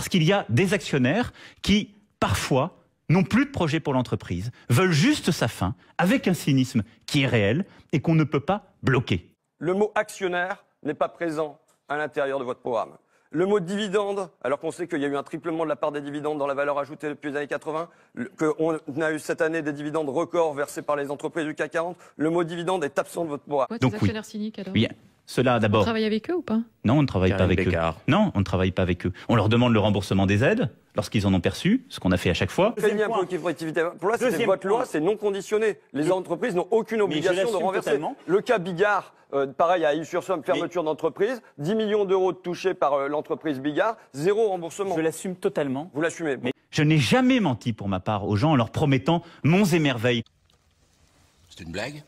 Parce qu'il y a des actionnaires qui, parfois, n'ont plus de projet pour l'entreprise, veulent juste sa fin, avec un cynisme qui est réel et qu'on ne peut pas bloquer. Le mot actionnaire n'est pas présent à l'intérieur de votre programme. Le mot dividende, alors qu'on sait qu'il y a eu un triplement de la part des dividendes dans la valeur ajoutée depuis les années 80, qu'on a eu cette année des dividendes records versés par les entreprises du CAC 40, le mot dividende est absent de votre programme. Quoi, Donc tes oui. actionnaires cyniques alors? Oui, cela On d'abord. travaille avec eux ou pas? Non, on ne travaille pas avec Bécard. eux. Non, on ne travaille pas avec eux. On leur demande le remboursement des aides lorsqu'ils en ont perçu, ce qu'on a fait à chaque fois. Deuxième point. Pour là, c'est votre loi, c'est non conditionné. Les entreprises n'ont aucune obligation de l'assume renverser. totalement. Le cas Bigard, euh, pareil à Issue-sur-Somme, fermeture d'entreprise, 10 millions d'euros touchés par euh, l'entreprise Bigard, zéro remboursement. Je l'assume totalement. Vous l'assumez. Bon. Je n'ai jamais menti pour ma part aux gens en leur promettant monts et merveilles. C'est une blague?